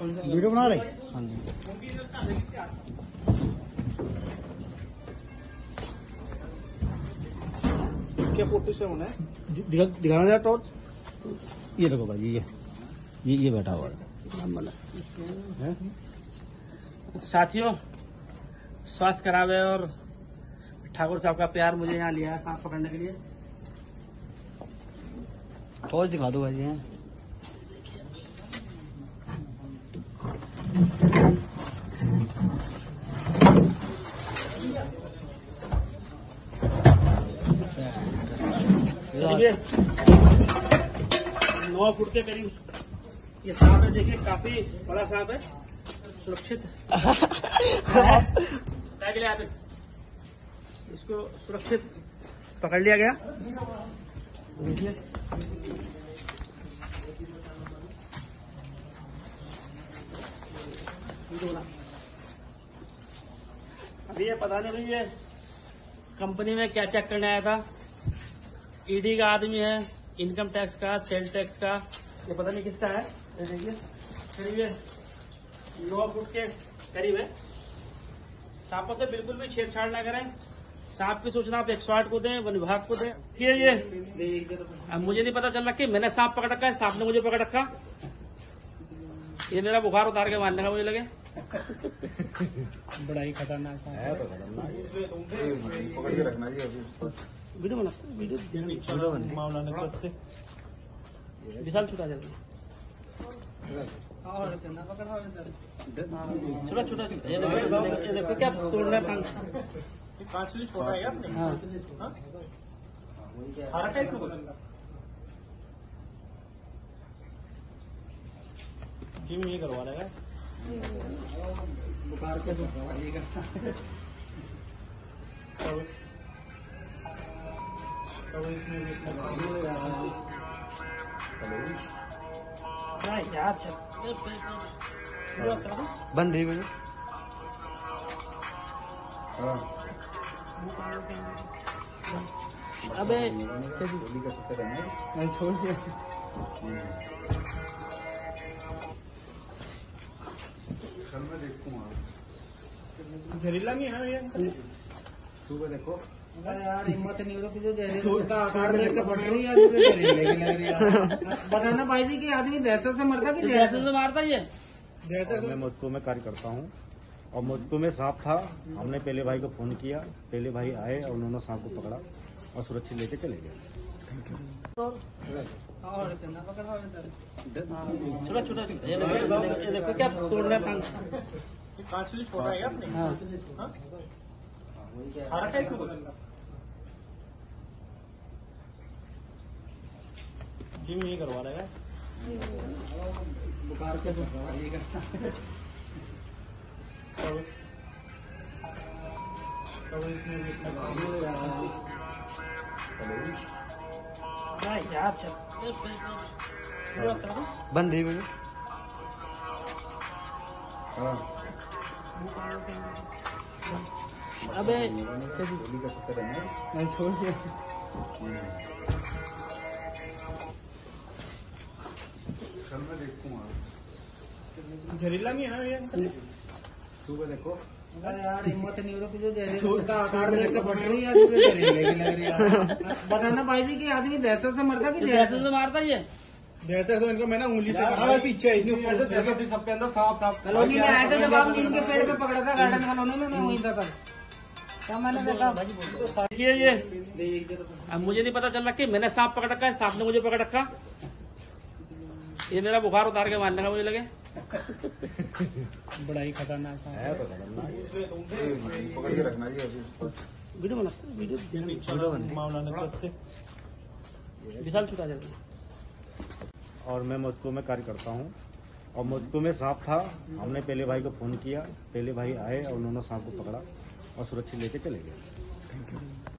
Video बना रहे? हाँ जी। क्या फोर्टी सेवन है? दिखा दिखाना जरा टॉर्च ये देखो भाई ये ये ये बैठा हुआ है। साथियों स्वास्थ्य खराब है और ठाकुर साहब का प्यार मुझे यहाँ लिया है सांप पकड़ने के लिए। टॉर्च दिखा दो भाई जी हैं करीब नौ फुट के करीब। ये सांप है, देखिए, काफ़ी बड़ा सांप है, सुरक्षित इसको सुरक्षित पकड़ लिया गया। देखिए अभी ये पता नहीं भाई ये कंपनी में क्या चेक करने आया था? ईडी का आदमी है इनकम टैक्स का सेल टैक्स का, ये पता नहीं किसका है? ये करीब ये नौ फुट के करीब है। सांपों से बिल्कुल भी छेड़छाड़ ना करें। सांप की सूचना आप एक को दें, वन विभाग को दें। कि ये, अब मुझे नहीं पता चल रहा कि मैंने सांप पकड़ रखा है, सांप ने मुझे पकड़ रखा। ये मेरा बुखार उतार के मारने का मुझे लगे। बड़ा ही खतरनाक है तो खतरनाक। पकड़ के रखना जी वीडियो बना वीडियो वीडियो बन। मामला से विशाल छुटा जाएगा छोटा छोटा ये देखो ये देखो क्या तोड़ रहा है कांच भी छोड़ा है आपने हाँ। हाँ? हरा जिम ये करवा से भी हाँ। यार चल पूरा कर दो। बन रही वीडियो अबे जहरीला नहीं है ये? सुबह देखो। यार हिम्मत नहीं हो रही जो जहरीला का आकार देख के फट रही है बताना भाई जी कि आदमी दहशत से मरता कि जैसे? से मारता ये मैं मुझको मैं कार्य करता हूँ। और मुझको में सांप था। हमने पहले भाई को फ़ोन किया। पहले भाई आए और उन्होंने सांप को पकड़ा और सुरक्षित लेके चले गए। छोटा छोटा ये देखो क्या तोड़ रहा है है आपने? हाँ। हाँ? हरा टाइप में जिम ये करवा भी हाँ। बन रही वीडियो अबे छोड़ जहरीला नहीं है ना ये सुबह देखो। यार हिम्मत नहीं हो रही जो आकार देख के फट रही है आदमी से जहरीले की लग रही है बताना भाई जी कि आदमी दहशत से मरता कि जैसे? से मारता ये जैसे तो इनको मैंने उंगली से पीछे इतने ऊपर से जैसे थी सबके अंदर सांप था कॉलोनी में आए थे जब आप नीम के पेड़ पे पकड़ा था गार्डन कॉलोनी में मैं वहीं था तब मैंने देखा। देखिए ये। अब मुझे नहीं पता चल रहा कि मैंने सांप पकड़ रखा है सांप ने मुझे पकड़ रखा। ये मेरा बुखार उतार के मारने का मुझे लगे। बड़ा ही खतरनाक है तो खतरनाक। पकड़ के रखना वीडियो बना वीडियो से विशाल छुटा जाएगा और मैं मुझको में कार्य करता हूँ। और मुझको में सांप था। हमने पहले भाई को फ़ोन किया। पहले भाई आए और उन्होंने सांप को पकड़ा और सुरक्षित लेके चले गए।